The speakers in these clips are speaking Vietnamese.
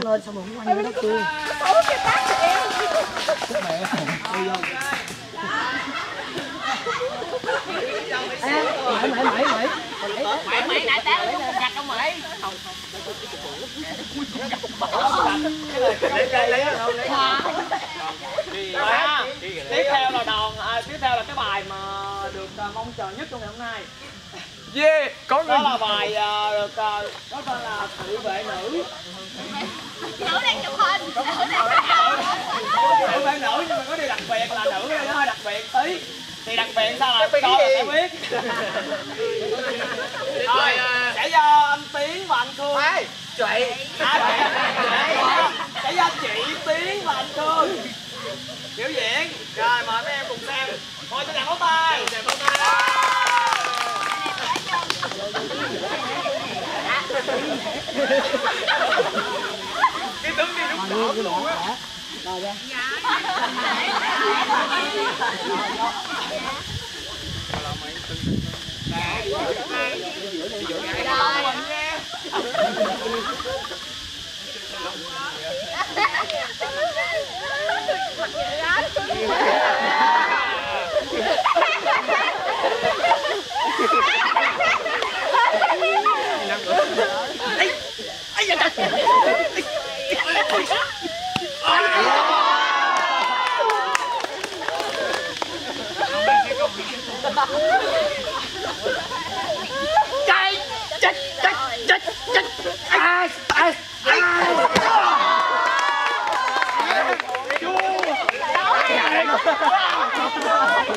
tát lên xong rồi không quanh nó Ê, mày mày mày mày mày mày đại táo luôn giặt không mày Rồi ha. Tiếp theo là đòn à, tiếp theo là cái bài mà được à, mong chờ nhất trong ngày hôm nay. Yeah, có Đó là bài à, được à, có tên là tự vệ nữ. Nữ đang chụp hình nữ đang Tự vệ nữ nhưng mà có điều đặc biệt là nữ nó hơi đặc biệt tí. Thì đặc biệt sao là sẽ biết. Rồi à, sẽ do anh Tiến và anh Khương. Chị À, chị. Sẽ do chị Tiến và anh Khương biểu diễn. Rồi mời mấy em cùng xem. Mời cho đàn pháo tay. Đàn pháo tay. Cái tướng đi đúng Rồi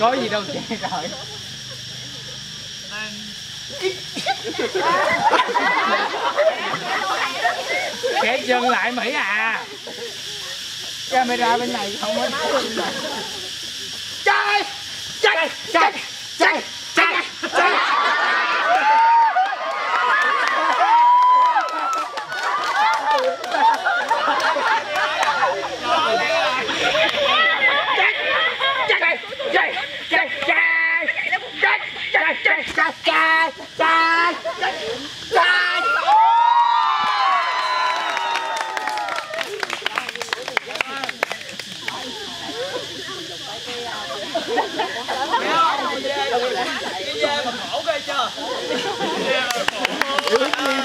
Có gì đâu chị rồi Kẹt chân lại Mỹ à. Camera bên này không có. Chạy Chạy. Chạy Cái dê mà khổ ghê chưa? Cái dê mà